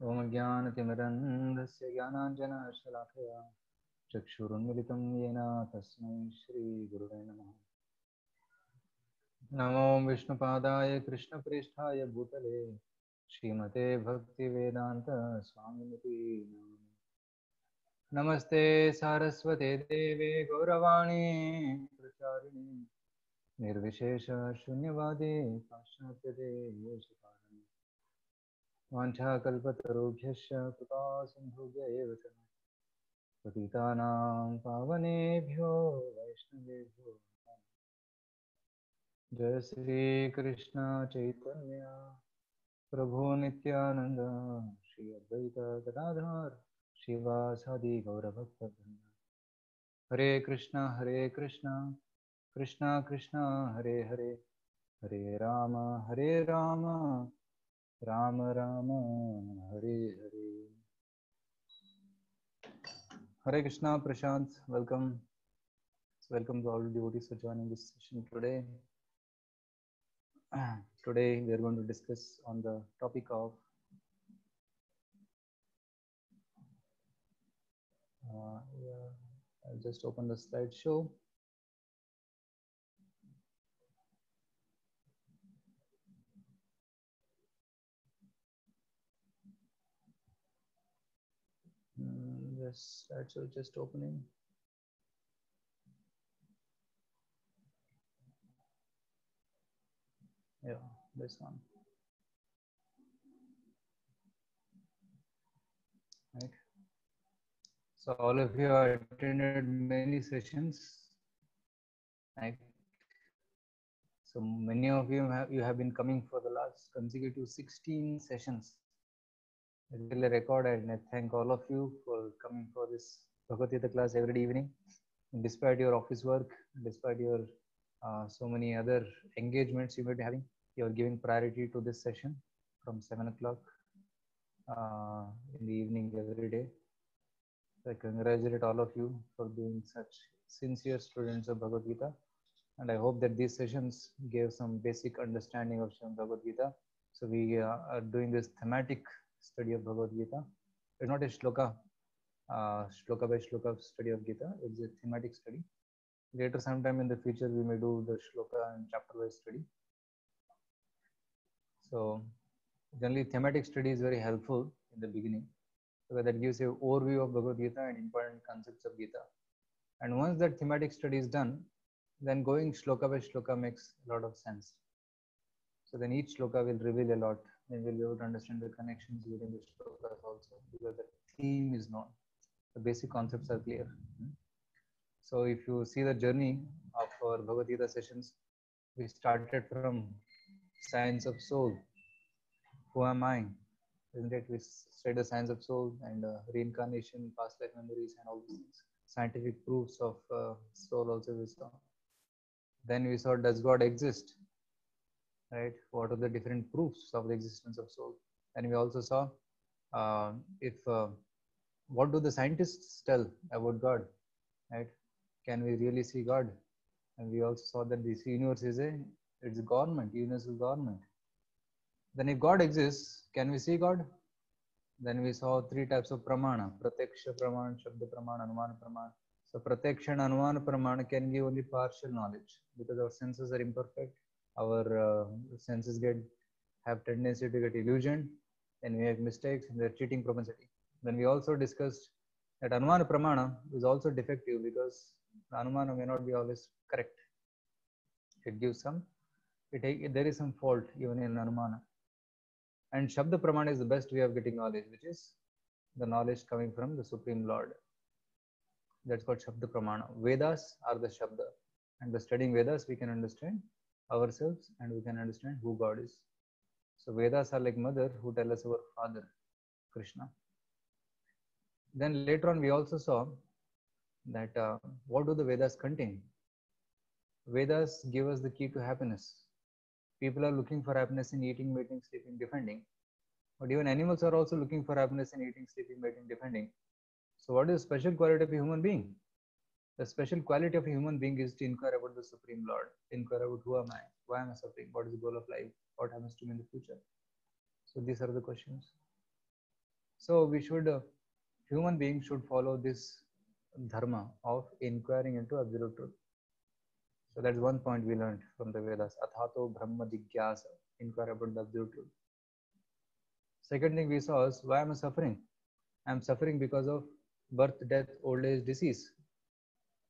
ॐ ज्ञानतिमिरन्धस्य ज्ञानाञ्जनशलाकया चक्षुरुन्मिलितं येन तस्मै श्रीगुरुवे नमः नमो विष्णुपादाय कृष्णप्रेष्ठाय भूतले श्रीमते भक्तिवेदान्तस्वामिनिति। नमस्ते सारस्वते देवे गौरवाणी प्रचारिणे निर्विशेषशून्यवादे पाश्चात्यदेशकारिणे वाञ्छाकल्पतरुभ्यश्च कृपा सिन्धुभ्य एव च पावनेभ्यो वैष्णवेभ्यो। जय श्रीकृष्ण चैतन्य, प्रभु नित्यानन्द, श्री अद्वैत गदाधर शिवासादि गौरभक्तवृन्द हरे कृष्ण हरे कृष्ण कृष्ण कृष्ण, हरे हरे। हरे राम हरे Ram. Ram Ram Hare Hare Hare Krishna, Prashant, welcome. Welcome to all devotees for joining this session today. Today we are going to discuss on the topic of uh, yeah, I'll just open the slideshow. Yes, slideshow just opening. Yeah, this one. Right. So all of you have attended many sessions. Right. So many of you have you have been coming for the last consecutive 16 sessions. Really record and I thank all of you for coming for this Bhagavad Gita class every evening. Despite your office work, despite your uh, so many other engagements you may be having, you are giving priority to this session from 7 o'clock uh, in the evening every day. I congratulate all of you for being such sincere students of Bhagavad Gita. And I hope that these sessions gave some basic understanding of Srimad Bhagavad Gita. So we uh, are doing this thematic study of Bhagavad Gita. It's not a shloka, uh, shloka by shloka study of Gita. It's a thematic study. Later, sometime in the future, we may do the shloka and chapter wise study. So generally, thematic study is very helpful in the beginning because that gives you overview of Bhagavad Gita and important concepts of Gita. And once that thematic study is done, then going shloka by shloka makes a lot of sense. So then each shloka will reveal a lot. Then we'll be able to understand the connections between the shlokas also because the theme is known. The basic concepts are clear. So if you see the journey of our Bhagavad Gita sessions, we started from science of soul. Who am I? Isn't it? We studied the science of soul and uh, reincarnation, past life memories, and all these things. Scientific proofs of uh, soul also we saw. Then we saw does God exist? Right? What are the different proofs of the existence of soul? And we also saw uh, if uh, what do the scientists tell about God? Right? Can we really see God? And we also saw that this universe is a it's a government, universal government. Then if God exists, can we see God? Then we saw three types of pramana, pratyaksha pramana, shabda pramana, anumana pramana. So pratyaksha and anumana pramana can give only partial knowledge because our senses are imperfect. Our uh, senses get have tendency to get illusion and we make mistakes and they're cheating propensity. Then we also discussed that anumana pramana is also defective because anumana may not be always correct. It gives some, it, there is some fault even in anumana. And Shabda Pramana is the best way of getting knowledge, which is the knowledge coming from the Supreme Lord. That's called Shabda Pramana. Vedas are the Shabda. And by studying Vedas, we can understand ourselves and we can understand who God is. So Vedas are like mother who tell us our father, Krishna. Then later on, we also saw that uh, what do the Vedas contain? Vedas give us the key to happiness. People are looking for happiness in eating, mating, sleeping, defending. But even animals are also looking for happiness in eating, sleeping, mating, defending. So, what is the special quality of a human being? The special quality of a human being is to inquire about the Supreme Lord, inquire about who am I, why am I suffering, what is the goal of life, what happens to me in the future. So, these are the questions. So we should, uh, human beings should follow this dharma of inquiring into absolute truth. So that's one point we learned from the Vedas. Athato Brahma Jigyasa, inquire about the absolute truth. Second thing we saw is why am I suffering? I'm suffering because of birth, death, old age, disease.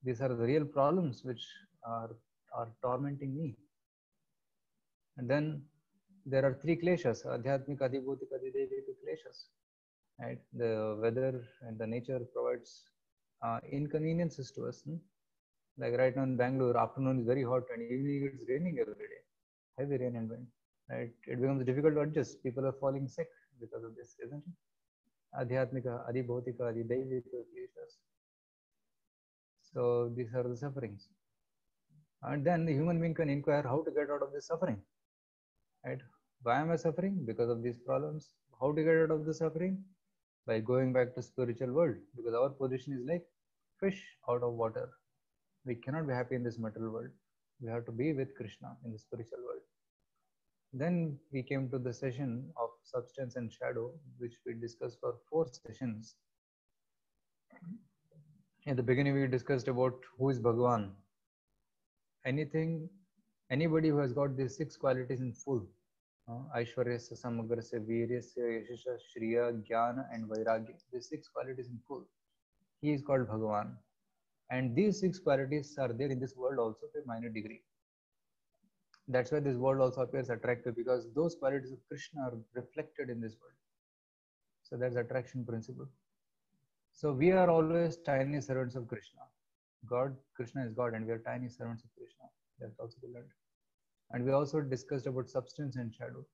These are the real problems which are, are tormenting me. And then there are three kleshas, adhyatmik, adhibhutik, adhidevik kleshas. Right? The weather and the nature provides uh, inconveniences to us. Hmm? Like right now in Bangalore, afternoon is very hot and evening it's raining every day. Heavy rain and wind. Right? It becomes difficult to adjust. People are falling sick because of this, isn't it? Adhyatmika, Adibhautika, Adidevika kleshas. So these are the sufferings. And then the human being can inquire how to get out of this suffering. Right? Why am I suffering? Because of these problems. How to get out of the suffering? By going back to spiritual world. Because our position is like fish out of water. We cannot be happy in this material world. We have to be with Krishna in the spiritual world. Then we came to the session of substance and shadow, which we discussed for four sessions. In the beginning, we discussed about who is Bhagwan. Anything, anybody who has got these six qualities in full, uh, Aishwaryasya, Samagrasya, Viryasya, Yashasya, Shriya, Jnana, and Vairagya, these six qualities in full, he is called Bhagavan. And these six qualities are there in this world also to a minor degree. That's why this world also appears attractive because those qualities of Krishna are reflected in this world. So that's attraction principle. So we are always tiny servants of Krishna. God, Krishna is God, and we are tiny servants of Krishna. That's also learned. And we also discussed about substance and shadow,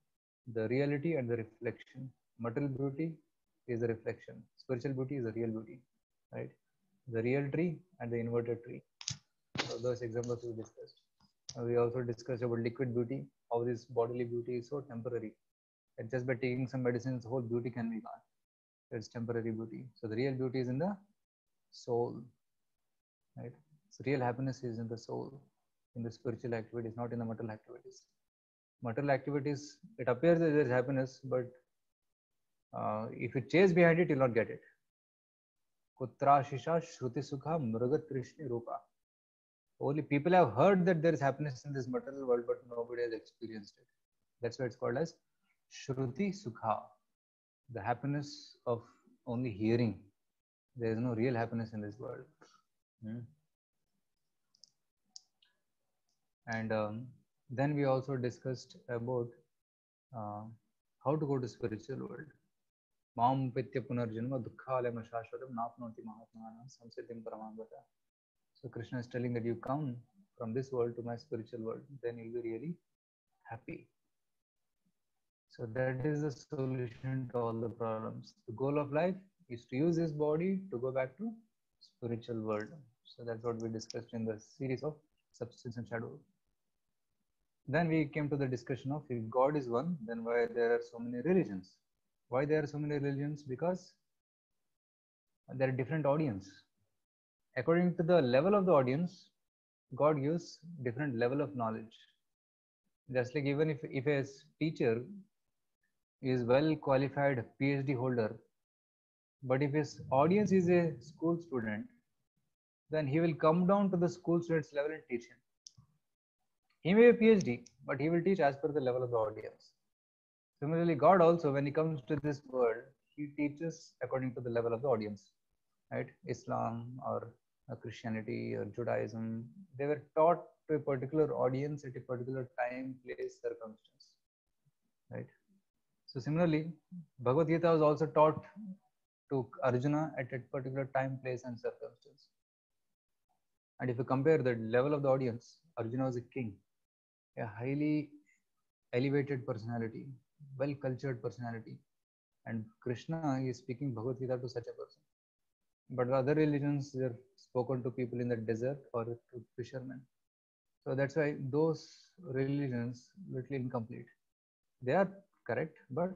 the reality and the reflection. Material beauty is a reflection. Spiritual beauty is a real beauty, right? The real tree and the inverted tree. So those examples we discussed. We also discussed about liquid beauty, how this bodily beauty is so temporary. And just by taking some medicines, the whole beauty can be gone. It's temporary beauty. So the real beauty is in the soul, right? So real happiness is in the soul, in the spiritual activities, not in the material activities. Material activities, it appears that there is happiness, but uh, if you chase behind it, you'll not get it. Kutra Shruti Sukha Mrugat Rupa. Only people have heard that there is happiness in this material world, but nobody has experienced it. That's why it's called as Shruti Sukha, the happiness of only hearing. There is no real happiness in this world. Hmm. And um, then we also discussed about uh, how to go to spiritual world. Mam pitya punarjanma dukkhalayam shashvatam napnoti mahatmana samsiddhim paramangata. So Krishna is telling that you come from this world to my spiritual world, then you'll be really happy. So that is the solution to all the problems. The goal of life is to use this body to go back to spiritual world. So that's what we discussed in the series of substance and shadow. Then we came to the discussion of if God is one, then why there are so many religions? Why there are so many religions? Because there are different audience. According to the level of the audience, God gives different level of knowledge. Just like even if, if a teacher is well qualified PhD holder, but if his audience is a school student, then he will come down to the school student's level and teach him. He may be a PhD, but he will teach as per the level of the audience. Similarly, God also, when he comes to this world, he teaches according to the level of the audience. Right? Islam or uh, Christianity or Judaism, they were taught to a particular audience at a particular time, place, circumstance. Right? So similarly, Bhagavad Gita was also taught to Arjuna at a particular time, place, and circumstance. And if you compare the level of the audience, Arjuna was a king, a highly elevated personality, well cultured personality. And Krishna is speaking Bhagavad Gita to such a person. But the other religions, they're spoken to people in the desert or to fishermen. So that's why those religions little incomplete. They are correct, but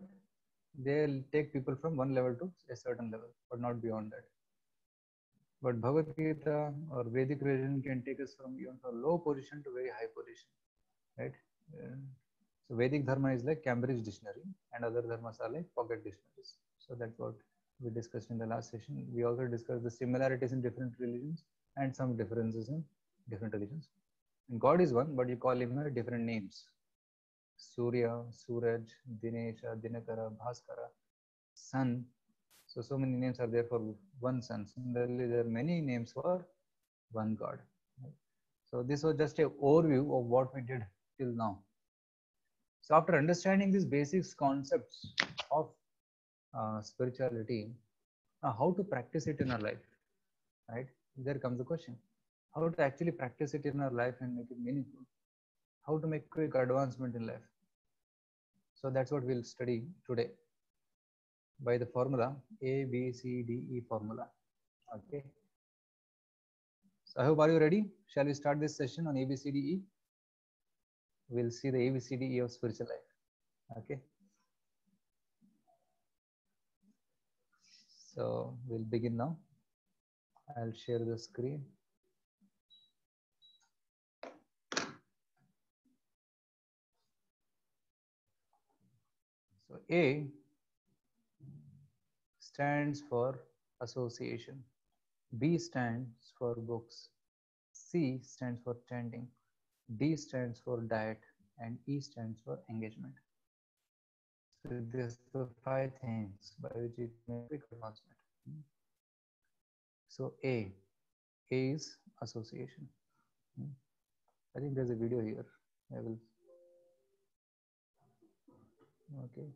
they'll take people from one level to a certain level, but not beyond that. But Bhagavad Gita or Vedic religion can take us from even from low position to very high position, right? So Vedic Dharma is like Cambridge Dictionary, and other dharmas are like pocket dictionaries. So that's what we discussed in the last session. We also discussed the similarities in different religions and some differences in different religions. And God is one, but you call him different names. Surya, Suraj, Dinesha, Dinakara, Bhaskara, Sun. So, so many names are there for one sun. Similarly, there are many names for one God. So, this was just a overview of what we did till now. So, after understanding these basic concepts of uh, spirituality, uh, how to practice it in our life, right? There comes the question how to actually practice it in our life and make it meaningful how to make quick advancement in life. So that's what we'll study today by the formula a b c d e formula. Okay. So i hope are you ready? Shall we start this session on a b c d e? We'll see the a b c d e of spiritual life. Okay. So we'll begin now. I'll share the screen So A stands for association, B stands for books, C stands for chanting, D stands for diet, and E stands for engagement. So these are the five things by which it may quick advancement. So A, A is association. I think there's a video here. I will okay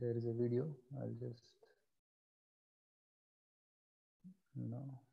there is a video. I'll just no okay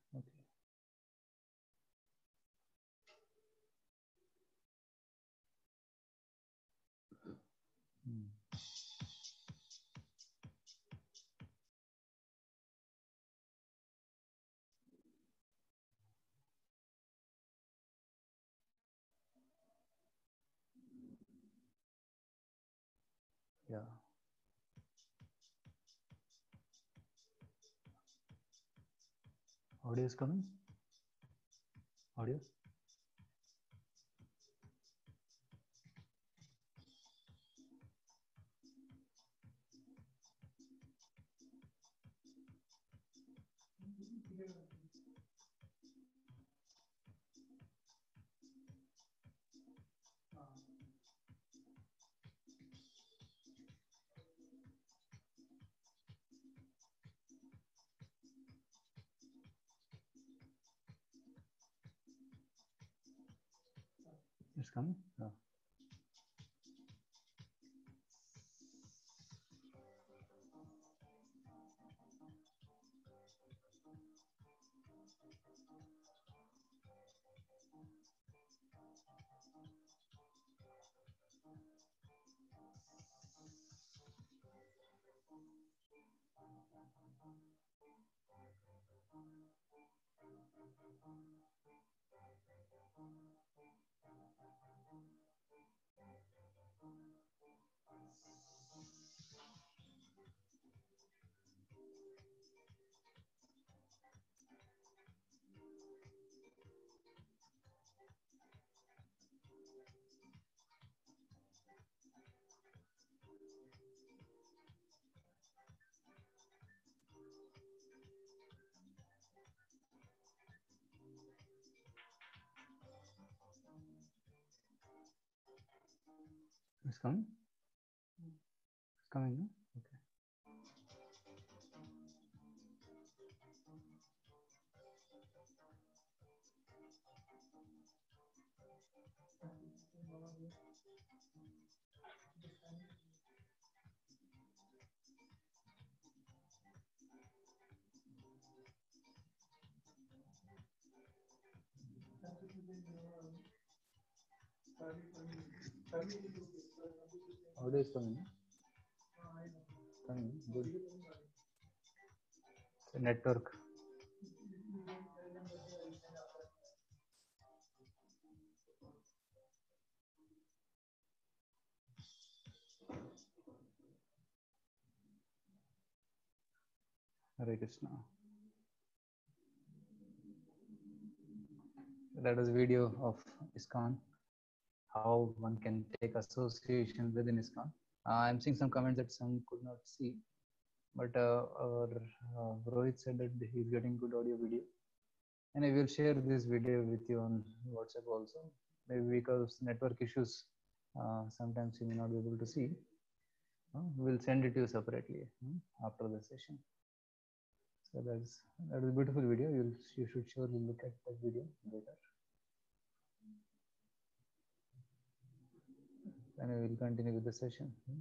audio is coming? Audio coming? It's coming? It's coming, no? Okay. Audio is coming. Coming. Good. Network. Hare Krishna. that was video of ISKCON, how one can take association within ISKCON. Uh, I'm seeing some comments that some could not see, but uh, our uh, Rohit said that he's getting good audio video. And I will share this video with you on WhatsApp also. Maybe because network issues, sometimes you may not be able to see. We'll send it to you separately hmm, after the session. So that's that is a beautiful video. You'll you should surely look at that video later. And we will continue with the session. hmm.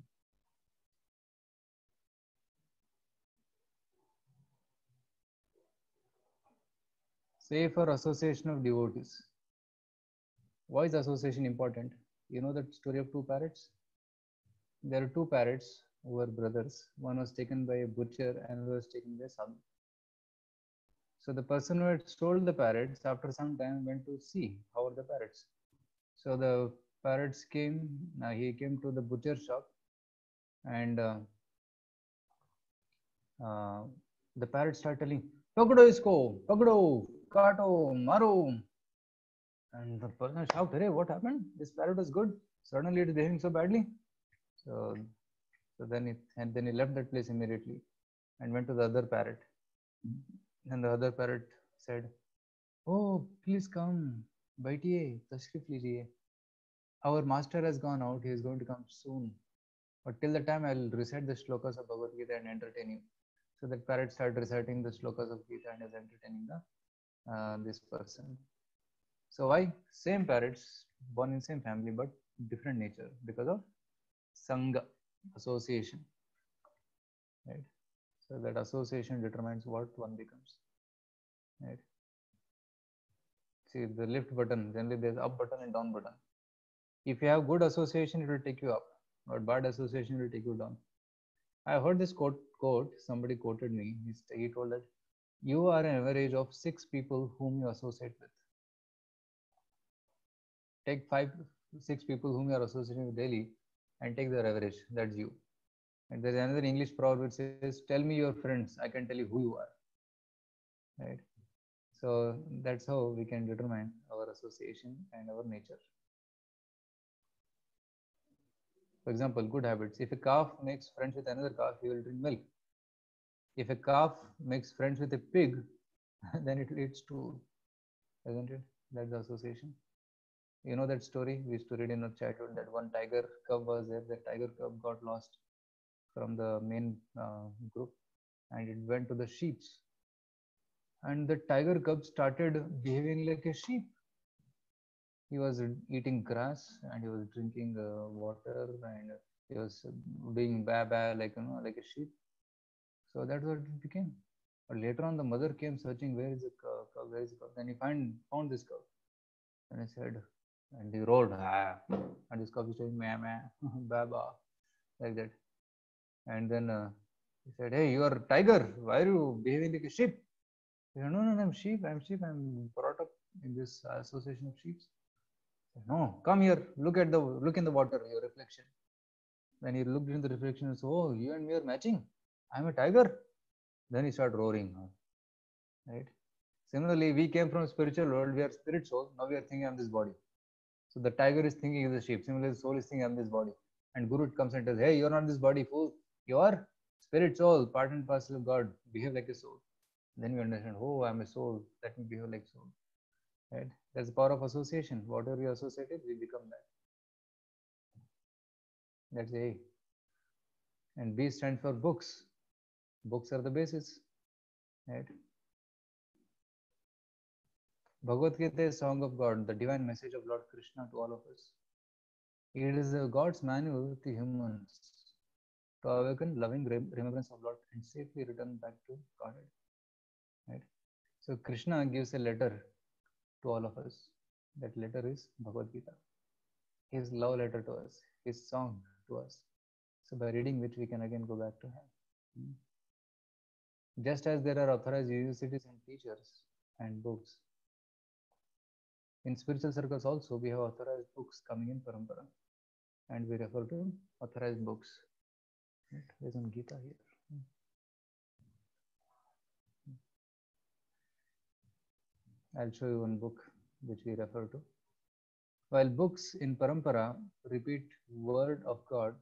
Say for association of devotees. Why is association important? You know that story of two parrots? There are two parrots who were brothers. One was taken by a butcher and another was taken by sadhu. So the person who had sold the parrots after some time went to see how are the parrots. So the parrots came, now he came to the butcher shop and uh, uh, the parrot started telling, Pakdo isko, Pakdo, Kato, Maro. And the person shouted, Hey, what happened? This parrot was good. Suddenly it is behaving so badly. So, so then it, and then he left that place immediately and went to the other parrot. And the other parrot said, Oh, please come, baitiye, tashrif lijiye. Our master has gone out, he is going to come soon. But till the time, I'll recite the shlokas of Bhagavad Gita and entertain you. So that parrot started reciting the shlokas of Gita and is entertaining the uh, this person. So why same parrots born in same family but different nature because of sangha association, right? So that association determines what one becomes, right? See the lift button generally there's up button and down button. If you have good association, it will take you up, but bad association will take you down. I heard this quote. Quote somebody quoted me. He, told that you are an average of six people whom you associate with. Take five, six people whom you are associating with daily, and take their average. That's you. And there's another English proverb which says, "Tell me your friends, I can tell you who you are." Right. So that's how we can determine our association and our nature. For example, good habits. If a calf makes friends with another calf, he will drink milk. If a calf makes friends with a pig, then it leads to, isn't it? That's the association. You know that story we used to read in our childhood that one tiger cub was there. The tiger cub got lost from the main uh, group and it went to the sheep's. And the tiger cub started behaving like a sheep he was eating grass and he was drinking uh, water and he was being ba ba like you know like a sheep. So that's what it became. But later on the mother came searching where is the cow, cow where is the cow? Then he find found this cow. And he said and he rolled ah, and this cow was saying meh meh ba ba like that. And then uh, he said hey you are a tiger. Why are you behaving like a sheep? He said, no no no i'm sheep. I'm sheep. I'm brought up in this association of sheep no, come here. Look at the look in the water, your reflection. When he looked in the reflection, and said, "Oh, you and me are matching. I'm a tiger." Then he started roaring. Right. Similarly, we came from spiritual world. We are spirit soul. Now we are thinking I'm this body. So the tiger is thinking is the sheep. Similarly, the soul is thinking I'm this body. And Guru comes and says "Hey, you're not this body, fool. You are spirit soul, part and parcel of God. Behave like a soul." Then we understand. Oh, I'm a soul. Let me behave like soul right? That's the power of association. Whatever we associated we become that. That's a. And b stands for books. Books are the basis right? Bhagavad gita is song of god the divine message of lord krishna to all of us. It is god's manual to humans to awaken loving remembrance of lord and safely return back to godhead right? So krishna gives a letter to all of us. That letter is Bhagavad Gita. His love letter to us, his song to us. So by reading which we can again go back to him. Hmm. Just as there are authorized universities and teachers and books, in spiritual circles also we have authorized books coming in parampara, and we refer to authorized books. There's some Gita here. I'll show you one book which we refer to. While books in parampara repeat word of God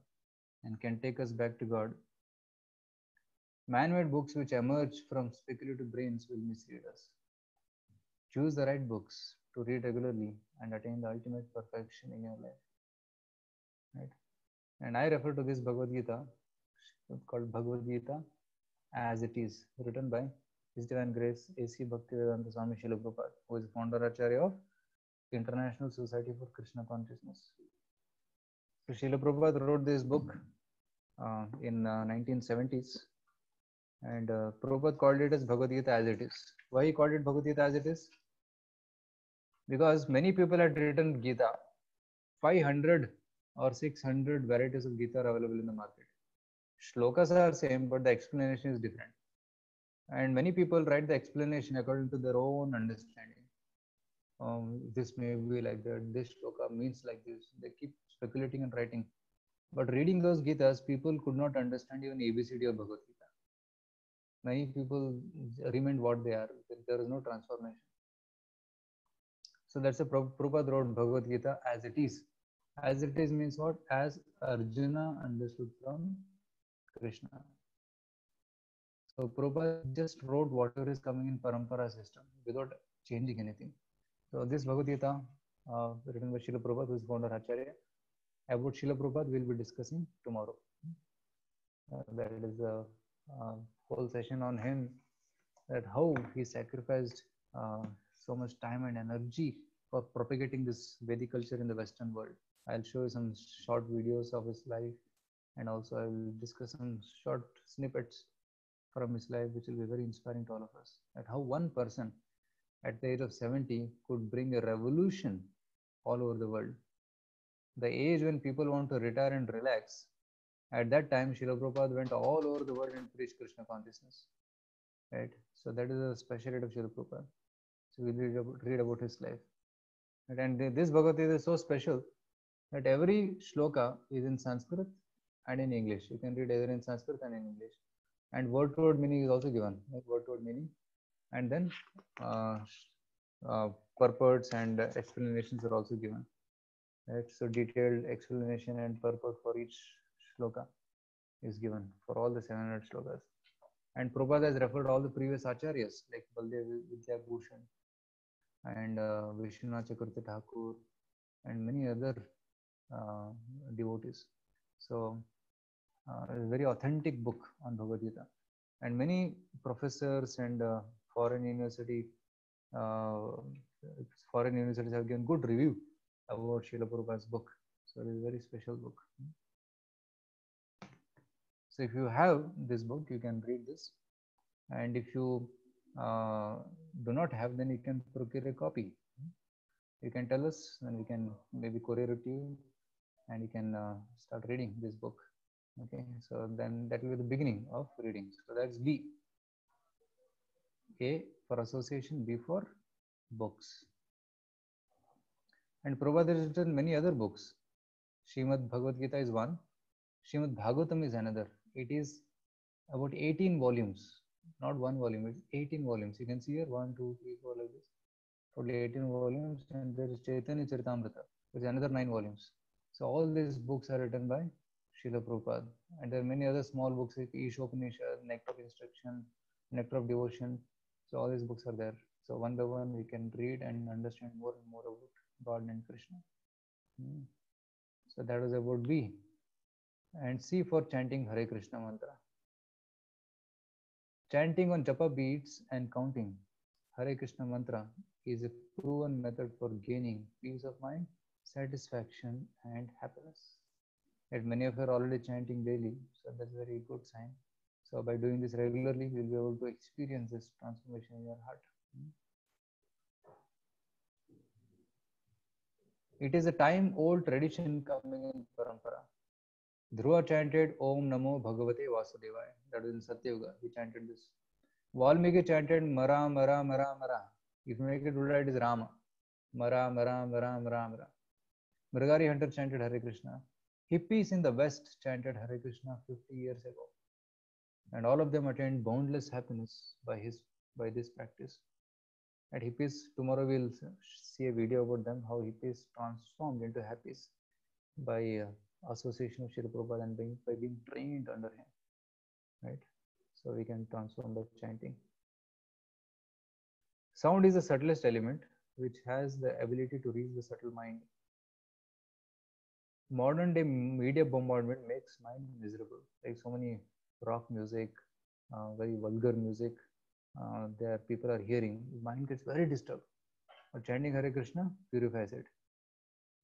and can take us back to God, man-made books which emerge from speculative brains will mislead us. Choose the right books to read regularly and attain the ultimate perfection in your life. Right? And I refer to this Bhagavad Gita called Bhagavad Gita as it is, written by His Divine Grace A.C. Bhaktivedanta Swami Srila Prabhupada, who is founder Acharya of International Society for Krishna Consciousness. So Srila Prabhupada wrote this book uh, in uh, 1970s and uh, Prabhupada called it as Bhagavad Gita as it is. Why he called it Bhagavad Gita as it is? Because many people had written Gita. 500 or 600 varieties of Gita are available in the market. Shlokas are same, but the explanation is different. And many people write the explanation according to their own understanding. Um, this may be like that, this shloka means like this. They keep speculating and writing. But reading those Gitas, people could not understand even ABCD of Bhagavad Gita. Many people remained what they are. There is no transformation. So that's a Prabhupada wrote Bhagavad Gita as it is. As it is means what? As Arjuna understood from Krishna. So Prabhupada just wrote whatever is coming in Parampara system without changing anything. So this Bhagavad Gita, uh, written by Srila Prabhupada, who is founder Acharya, about Srila Prabhupada we'll be discussing tomorrow. Uh, that is a, a, whole session on him, that how he sacrificed uh, so much time and energy for propagating this Vedic culture in the Western world. I'll show you some short videos of his life and also I will discuss some short snippets from his life, which will be very inspiring to all of us. At how one person at the age of 70 could bring a revolution all over the world. The age when people want to retire and relax, at that time, Srila Prabhupada went all over the world and preached Krishna consciousness. Right? So that is a speciality of Srila Prabhupada. So we'll read about, read about his life. Right? And this Bhagavad Gita is so special that every shloka is in Sanskrit and in English. You can read either in Sanskrit and in English. And word to word meaning is also given, word to word meaning. And then uh, uh, purports and explanations are also given. Right? So detailed explanation and purport for each shloka is given for all the 700 shlokas. And Prabhupada has referred all the previous acharyas like Baldev Vidya Bhushan and uh, Vishwanath Chakravarti Thakur and many other uh, devotees. So a very authentic book on Bhagavad Gita. And many professors and uh, foreign university uh, foreign universities have given good review about Srila Prabhupada's book. So it is a very special book. So if you have this book, you can read this. And if you uh, do not have, then you can procure a copy. You can tell us, and we can maybe courier it to you, and you can uh, start reading this book. Okay, so then that will be the beginning of reading. So that's B. A for association, B for books. And Prabhupada has written many other books. Srimad Bhagavad Gita is one. Srimad Bhagavatam is another. It is about 18 volumes, not one volume, it's 18 volumes. You can see here one, two, three, four, like this. Totally 18 volumes, and there is Chaitanya Charitamrita, which is another nine volumes. So all these books are written by Srila Prabhupada. And there are many other small books like Ishopanishad, Nectar of Instruction, Nectar of Devotion. So all these books are there. So one by one, we can read and understand more and more about God and Krishna. Hmm. So that was about B. And C for chanting Hare Krishna mantra. Chanting on japa beads and counting Hare Krishna mantra is a proven method for gaining peace of mind, satisfaction, and happiness. And many of you are already chanting daily, so that's a very good sign. So by doing this regularly, you'll be able to experience this transformation in your heart. It is a time old tradition coming in parampara. Dhruva chanted Om Namo Bhagavate Vasudevaya. That is in Satyuga. He chanted this. Valmiki chanted Mara Mara Mara Mara. If you make it right, it is Rama. Mara Mara Mara Mara Mara. Mrigari Hunter chanted Hare Krishna. Hippies in the West chanted Hare Krishna 50 years ago. And all of them attained boundless happiness by his by this practice. At hippies, tomorrow we'll see a video about them, how hippies transformed into happies by uh, association of Shri Prabhupada and being, by being trained under him, right? So we can transform by chanting. Sound is the subtlest element which has the ability to reach the subtle mind Modern day media bombardment makes mind miserable. Like so many rock music, uh, very vulgar music, uh, there people are hearing, mind gets very disturbed. But chanting Hare Krishna purifies it,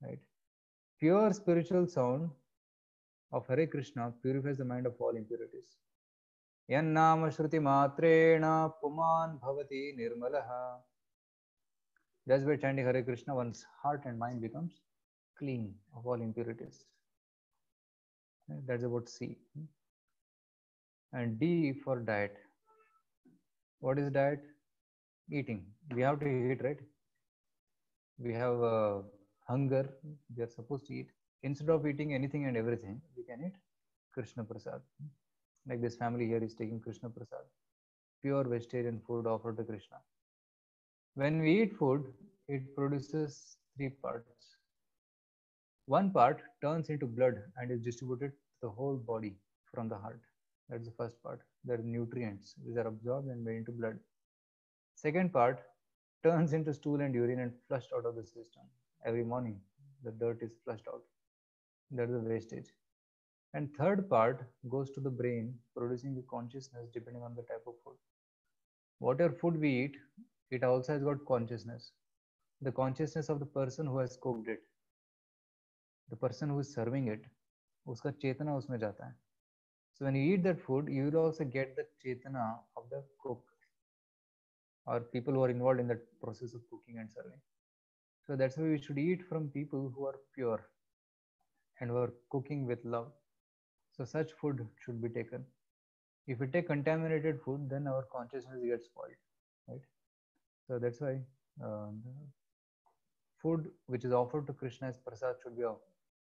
right? Pure spiritual sound of Hare Krishna purifies the mind of all impurities. यन्नाम श्रुति मात्रेण पुमान भवति निर्मलः Just by chanting Hare Krishna, one's heart and mind becomes clean of all impurities. That's about C. And D for diet. What is diet? Eating. We have to eat, right? We have uh, hunger. We are supposed to eat. Instead of eating anything and everything, we can eat Krishna Prasad. Like this family here is taking Krishna Prasad, pure vegetarian food offered to Krishna. When we eat food, it produces three parts. One part turns into blood and is distributed to the whole body from the heart. That's the first part. There are nutrients which are absorbed and made into blood. Second part turns into stool and urine and flushed out of the system. Every morning, the dirt is flushed out. That's the wastage. And third part goes to the brain, producing the consciousness depending on the type of food. Whatever food we eat, it also has got consciousness. The consciousness of the person who has cooked it. The person who is serving it, chetana usme jata hai. So when you eat that food, you will also get the chetana of the cook or people who are involved in that process of cooking and serving. So that's why we should eat from people who are pure and who are cooking with love. So such food should be taken. If we take contaminated food, then our consciousness gets spoiled, right? So that's why uh, food which is offered to Krishna as prasad should be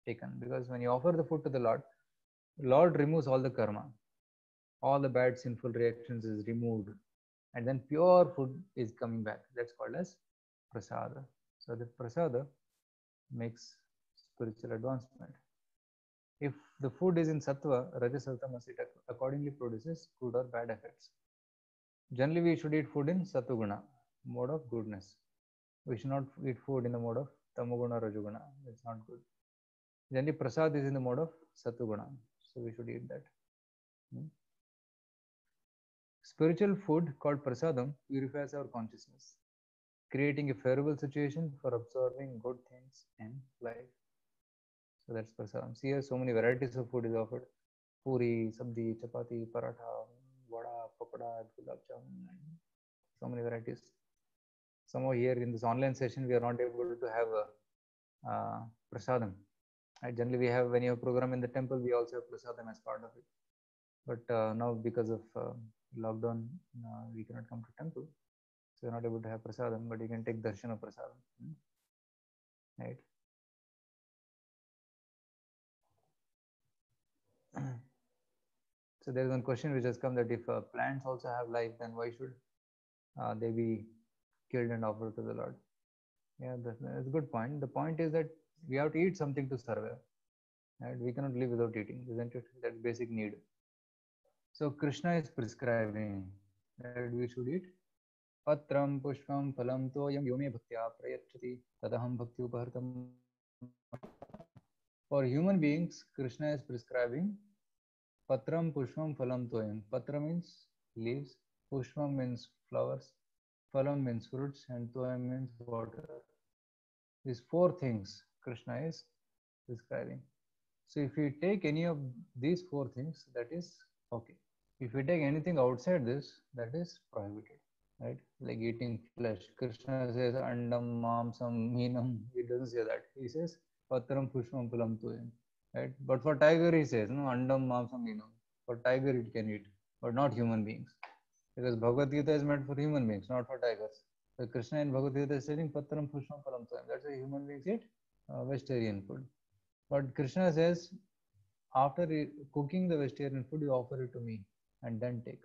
taken because when you offer the food to the Lord, Lord removes all the karma, all the bad sinful reactions is removed, and then pure food is coming back. That's called as prasada. So the prasada makes spiritual advancement. If the food is in sattva, rajas, or tamas, it accordingly produces good or bad effects. Generally, we should eat food in sattva mode of goodness. We should not eat food in the mode of tamoguna, rajoguna. It's not good. Generally, prasad is in the mode of sattva so we should eat that. Hmm? Spiritual food called prasadam purifies our consciousness, creating a favorable situation for absorbing good things in life. So that's prasadam. See here, so many varieties of food is offered. Puri, sabji, chapati, paratha, vada, papada, gulab jamun, so many varieties. Somehow here in this online session, we are not able to have a uh, prasadam. Right? Generally, we have when you have program in the temple, we also have prasadam as part of it. But uh, now because of uh, lockdown, uh, we cannot come to temple, so you're not able to have prasadam. But you can take darshan of prasadam, hmm? right? so there is one question which has come that if uh, plants also have life, then why should uh, they be killed and offered to the Lord? Yeah, that's, that's a good point. The point is that we have to eat something to survive. Right? We cannot live without eating, isn't it? That basic need. So Krishna is prescribing that we should eat patram pushpam phalam toyam yome bhaktya prayachati tadaham bhakti upahartam for human beings, Krishna is prescribing Patram, Pushpam, Phalam, Toyam. Patra means leaves, Pushpam means flowers, Phalam means fruits, and Toyam means water. These four things Krishna is prescribing. So if we take any of these four things, that is okay. If we take anything outside this, that is prohibited, right? Like eating flesh. Krishna says andam, mamsam, meenam. He doesn't say that. He says patram pushpam pulam tuyam. Right? But for tiger, he says, no, andam mamsam minam. For tiger, it can eat, but not human beings. Because Bhagavad Gita is meant for human beings, not for tigers. So Krishna in Bhagavad Gita is saying patram pushpam pulam tuyam. That's why human beings eat uh, vegetarian food. But Krishna says, after cooking the vegetarian food, you offer it to me and then take.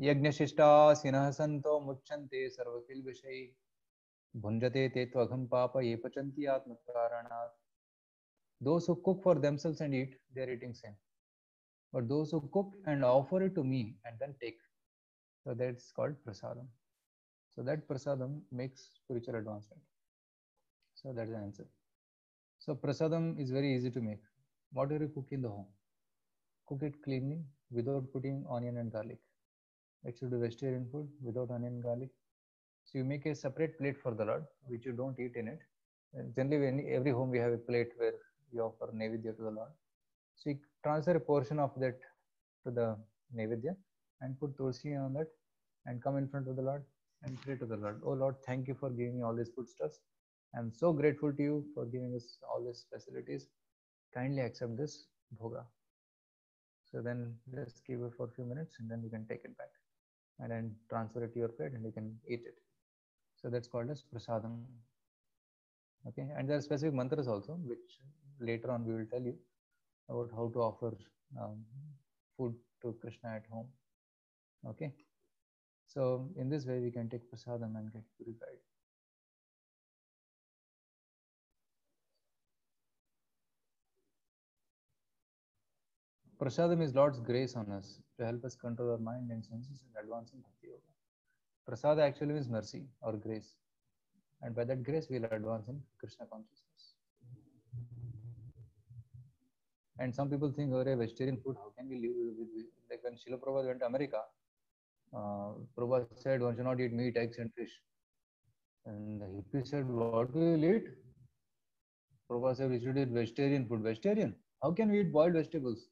यज्ञशिष्टासिनः सन्तो मुच्यन्ते सर्वकिल्बिषैः भुञ्जते ते त्वघं पाप ये पचन्ति आत्मकारणात् those who cook for themselves and eat they are eating sin but those who cook and offer it to me and then take so that's called prasadam so that prasadam makes spiritual advancement so that's the answer so prasadam is very easy to make what do you cook in the home cook it cleanly without putting onion and garlic it should be vegetarian food without onion and garlic so you make a separate plate for the lord which you don't eat in it and generally every home we have a plate where we offer Naivedya to the Lord. So you transfer a portion of that to the Naivedya and put Tulsi on that and come in front of the Lord and pray to the Lord. Oh Lord, thank you for giving me all these foodstuffs. I'm so grateful to you for giving us all these facilities. Kindly accept this bhoga. So then just keep it for a few minutes and then you can take it back and then transfer it to your plate and you can eat it. So that's called as prasadam. Okay, and there are specific mantras also, which later on we will tell you about how to offer um, food to Krishna at home. Okay, so in this way we can take prasadam and get purified. Prasadam is Lord's grace on us to help us control our mind and senses and advance in Bhakti Yoga. Actually means mercy or grace. And by that grace, we'll advance in Krishna consciousness. And some people think, oh, vegetarian food, how can we live with, like when Srila Prabhupada went to America, uh, Prabhupada said, one should not eat meat, eggs, and fish. And the hippie said, what will you eat? Prabhupada said, we should eat vegetarian food. Vegetarian? How can we eat boiled vegetables?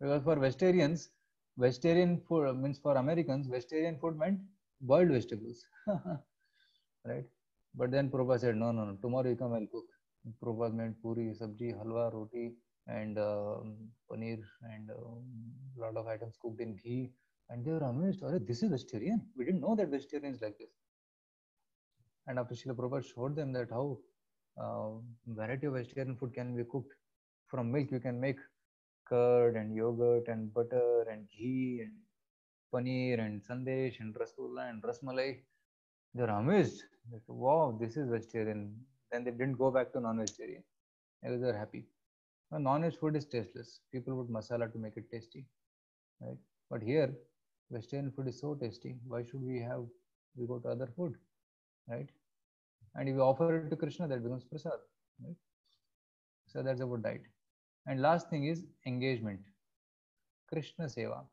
Because for vegetarians, vegetarian food means for Americans, vegetarian food meant boiled vegetables. right? But then Prabhupada said, no, no, no, tomorrow you come, I'll cook. Prabhupada meant puri, sabji, halwa, roti, and um, paneer, and a um, lot of items cooked in ghee. And they were amazed, oh, this is vegetarian. We didn't know that vegetarians like this. And after Srila Prabhupada showed them that how uh, variety of vegetarian food can be cooked. From milk, you can make curd and yogurt and butter and ghee and paneer and sandesh and rasgulla and rasmalai. They're amazed. They wow, this is vegetarian. Then they didn't go back to non-vegetarian. They're happy. Non-veg food is tasteless. People put masala to make it tasty. Right? But here, vegetarian food is so tasty. Why should we have we go to other food? Right? And if we offer it to Krishna, that becomes prasad. Right? So that's about diet. And last thing is engagement. Krishna Seva.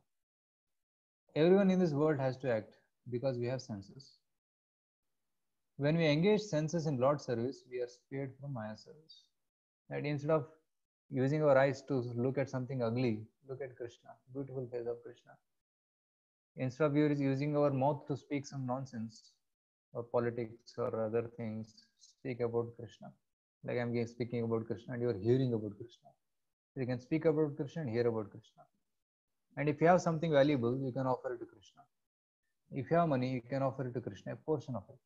Everyone in this world has to act because we have senses. When we engage senses in Lord service, we are spared from Maya service. That instead of using our eyes to look at something ugly, look at Krishna, beautiful face of Krishna. Instead of using our mouth to speak some nonsense or politics or other things, speak about Krishna. Like I'm speaking about Krishna and you're hearing about Krishna. You can speak about Krishna and hear about Krishna. And if you have something valuable, you can offer it to Krishna. If you have money, you can offer it to Krishna, a portion of it.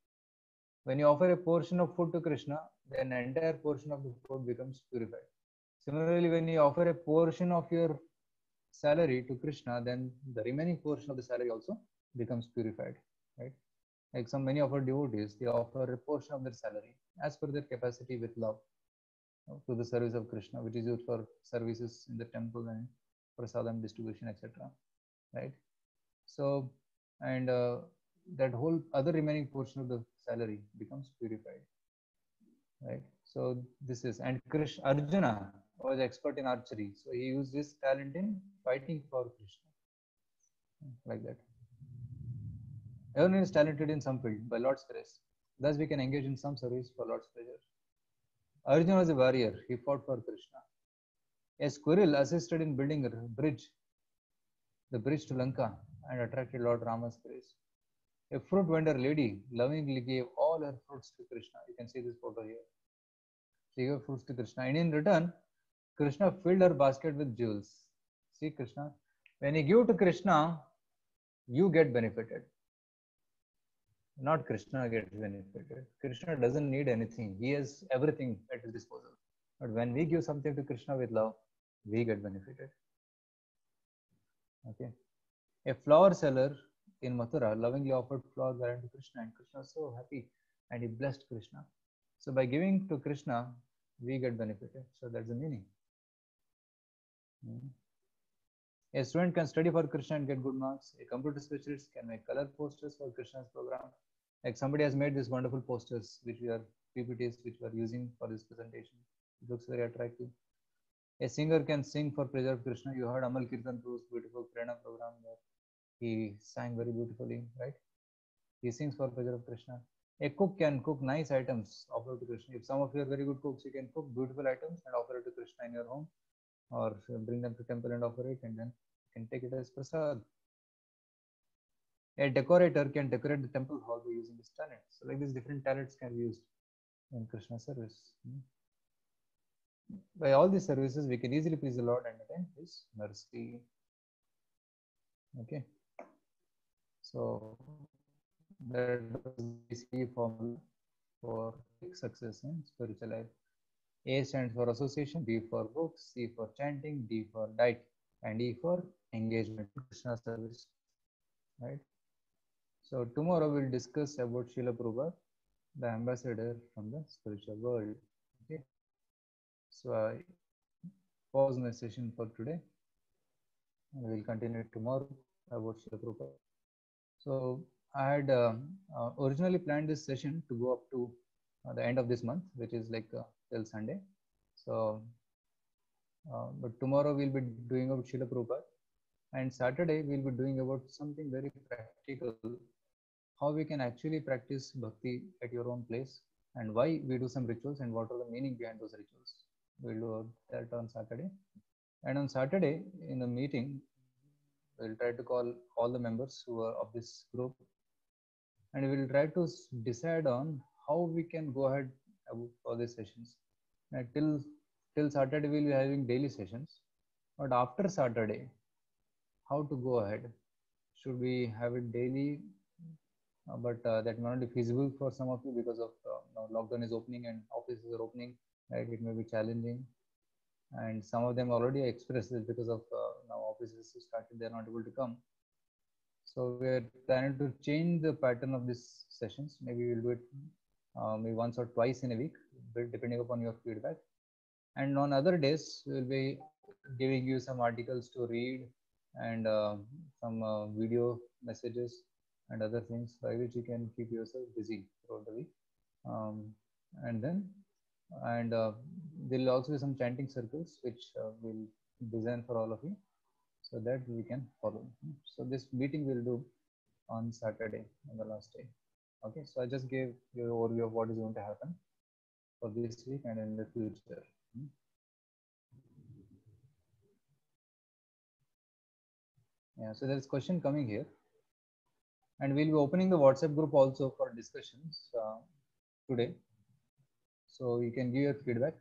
When you offer a portion of food to Krishna, then entire portion of the food becomes purified. Similarly, when you offer a portion of your salary to Krishna, then the remaining portion of the salary also becomes purified, right? Like some many of our devotees, they offer a portion of their salary as per their capacity with love to the service of Krishna, which is used for services in the temple and prasadam distribution, etc. Right? So, and uh, that whole other remaining portion of the salary becomes purified. Right? So this is and Krishna Arjuna was expert in archery, so he used his talent in fighting for Krishna, like that. Everyone is talented in some field by Lord's grace. Thus, we can engage in some service for Lord's pleasure. Arjuna was a warrior. He fought for Krishna. A squirrel assisted in building a bridge, the bridge to Lanka, and attracted Lord Rama's praise. A fruit vendor lady lovingly gave all her fruits to Krishna. You can see this photo here. She gave fruits to Krishna, and in return, Krishna filled her basket with jewels. See, Krishna, when you give to Krishna, you get benefited not Krishna gets benefited. Krishna doesn't need anything. He has everything at his disposal. But when we give something to Krishna with love, we get benefited. Okay. A flower seller in Mathura lovingly offered flower garland to Krishna, and Krishna was so happy and he blessed Krishna. So by giving to Krishna, we get benefited. So that's the meaning. Hmm. A student can study for Krishna and get good marks. A computer specialist can make color posters for Krishna's program. Like somebody has made these wonderful posters, which we are PPTs, which we are using for this presentation. It looks very attractive. A singer can sing for of Krishna. You heard Amal Kirtan Pru's beautiful Prerna program where he sang very beautifully, right? He sings for of Krishna. A cook can cook nice items, offer to Krishna. If some of you are very good cooks, you can cook beautiful items and offer it to Krishna in your home or bring them to temple and offer it and then you can take it as prasad. A decorator can decorate the temple hall by using his talent. So like these different talents can be used in Krishna service. Hmm. By all these services, we can easily please the Lord and attain His mercy. Okay. So that is the formula for success in spiritual life. A stands for association, B for books, C for chanting, D for diet, and E for engagement Krishna service. Right. So tomorrow we'll discuss about Srila Prabhupada, the ambassador from the spiritual world. Okay. So I pause my session for today. And we'll continue tomorrow about Srila Prabhupada. So I had uh, uh, originally planned this session to go up to uh, the end of this month, which is like uh, till Sunday. So, uh, but tomorrow we'll be doing about Srila Prabhupada, and Saturday we'll be doing about something very practical, how we can actually practice bhakti at your own place, and why we do some rituals, and what are the meaning behind those rituals. We'll do that on Saturday, and on Saturday in the meeting, we'll try to call all the members who are of this group and we'll try to decide on how we can go ahead for these sessions. And till till Saturday we'll be having daily sessions, but after Saturday, how to go ahead? Should we have it daily? Uh, but uh, that may not be feasible for some of you because of uh, lockdown is opening and offices are opening. Right, it may be challenging, and some of them already expressed this because of now offices started; they're not able to come. So we're planning to change the pattern of these sessions. Maybe we'll do it uh, maybe once or twice in a week, depending upon your feedback. And on other days, we'll be giving you some articles to read and uh, some uh, video messages and other things by which you can keep yourself busy throughout the week. Um, and then, and uh, there'll also be some chanting circles which uh, we'll design for all of you so that we can follow. So this meeting we'll do on Saturday on the last day. Okay, so I just gave you an overview of what is going to happen for this week and in the future. Yeah, so there's question coming here. And we'll be opening the WhatsApp group also for discussions uh, today. So you can give your feedback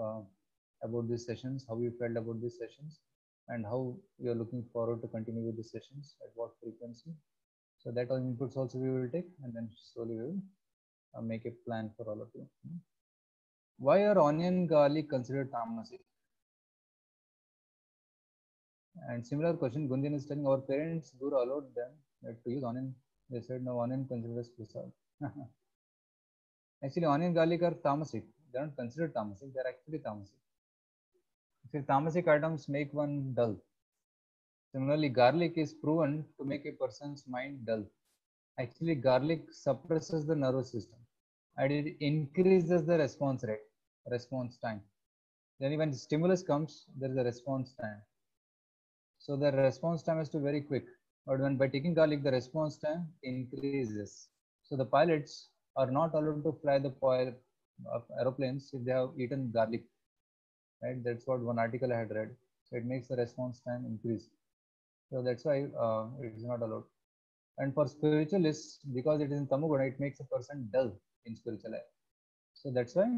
uh, about these sessions, how you felt about these sessions and how are looking forward to continue with the sessions at what frequency. So that all inputs also we will take and then slowly we will uh, make a plan for all of you. Why are onion garlic considered tamasic? And similar question, Gunjan is telling our parents Guru allowed them to use onion. They said no onion considers prasad. actually, onion garlic are tamasic. They are not considered tamasic. They are actually tamasic. See, tamasic items make one dull. Similarly, garlic is proven to make a person's mind dull. Actually, garlic suppresses the nervous system and it increases the response rate, response time. Then when the stimulus comes, there is a response time. So the response time is to be very quick. But when by taking garlic, the response time increases. So the pilots are not allowed to fly the aeroplanes if they have eaten garlic right? That's what one article I had read. So it makes the response time increase. So that's why uh, it is not allowed. And for spiritualists, because it is in Tamoguna, it makes a person dull in spiritual life. So that's why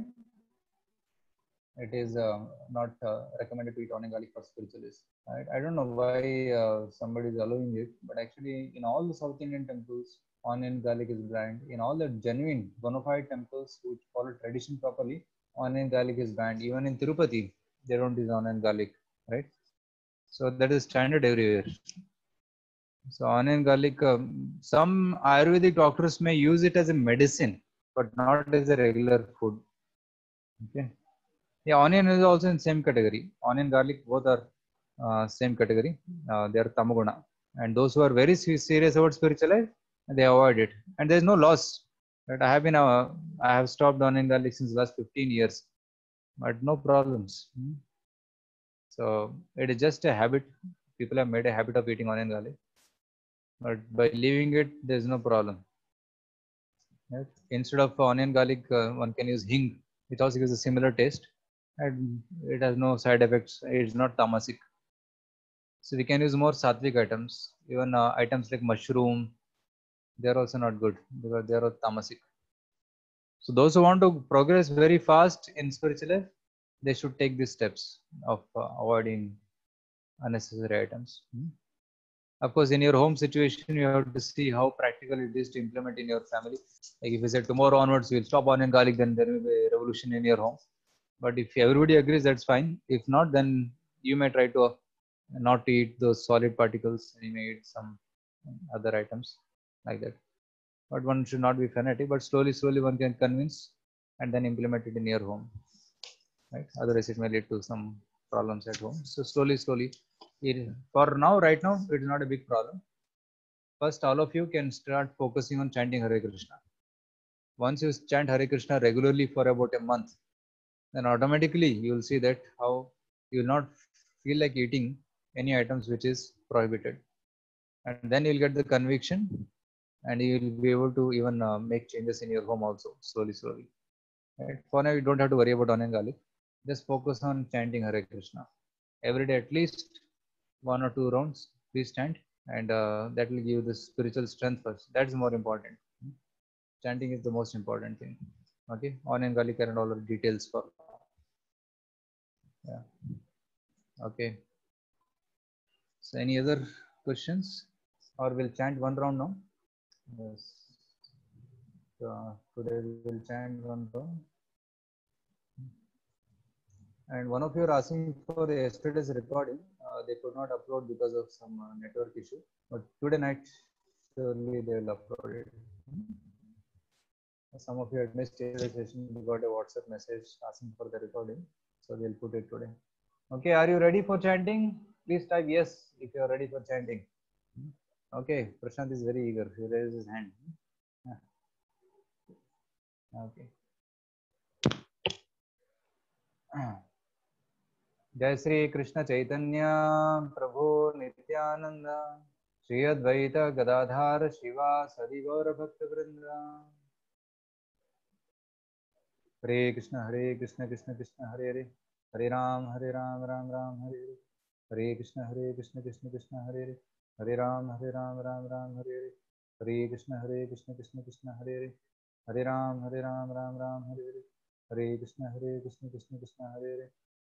it is uh, not uh, recommended to eat onion garlic for spiritualists. Right? I don't know why uh, somebody is allowing it, but actually in all the South Indian temples, onion garlic is banned. In all the genuine bona fide temples which follow tradition properly, onion garlic is banned. Even in Tirupati, they don't use onion garlic, right? So that is standard everywhere. So onion garlic, um, some Ayurvedic doctors may use it as a medicine, but not as a regular food. Okay. Yeah, onion is also in same category. Onion, garlic, both are uh, same category. Uh, they are tamaguna. And those who are very serious about spiritual life, they avoid it. And there is no loss. Right? I have been, uh, I have stopped onion garlic since last 15 years, but no problems. Hmm. So it is just a habit. People have made a habit of eating onion garlic. But by leaving it there's no problem. Instead of onion garlic uh, one can use hing it also gives a similar taste. And it has no side effects. It's not tamasic. So we can use more sattvic items. Even uh, items like mushroom they're also not good because they're tamasic. So those who want to progress very fast in spiritual life they should take these steps of uh, avoiding unnecessary items. Hmm? of course in your home situation you have to see how practical it is to implement in your family. Like if you say tomorrow onwards we'll stop onion garlic then there will be a revolution in your home. But if everybody agrees that's fine. If not then you may try to not to eat those solid particles you may eat some other items like that. But one should not be fanatic but slowly slowly one can convince and then implement it in your home right otherwise it may lead to some problems at home so slowly slowly it, for now, right now, it is not a big problem. First, all of you can start focusing on chanting Hare Krishna. Once you chant Hare Krishna regularly for about a month, then automatically you will see that how you will not feel like eating any items which is prohibited. And then you'll get the conviction and you will be able to even uh, make changes in your home also slowly, slowly. Right? For now, you don't have to worry about onion garlic. Just focus on chanting Hare Krishna. Every day at least one or two rounds please stand and uh, that will give the spiritual strength first. That's more important. Chanting is the most important thing. Okay? On and garlic and all the details for. Yeah. Okay. So any other questions? Or we'll chant one round now? Yes. Today we will chant one round and one of you are asking for yesterday's recording uh, they could not upload because of some uh, network issue. But today night, surely they will upload it. Some of you had missed yesterday's session. We got a WhatsApp message asking for the recording. So they'll put it today. Okay, are you ready for chanting? Please type yes if you are ready for chanting. Okay, Prashant is very eager. He raised his hand. Okay. जय श्री कृष्ण चैतन्य, प्रभु नित्यानंद श्री अद्वैत गदाधार शिवा सदि गौर भक्त वृंद हरे कृष्ण हरे कृष्ण कृष्ण कृष्ण, हरे हरे। हरे राम हरे राम राम राम, हरे हरे। हरे कृष्ण हरे कृष्ण कृष्ण कृष्ण, हरे हरे। हरे राम हरे राम राम राम, हरे हरे। हरे कृष्ण हरे कृष्ण कृष्ण कृष्ण, हरे हरे। हरे राम हरे राम राम राम, हरे हरे। हरे कृष्ण हरे कृष्ण कृष्ण कृष्ण हरे हरे।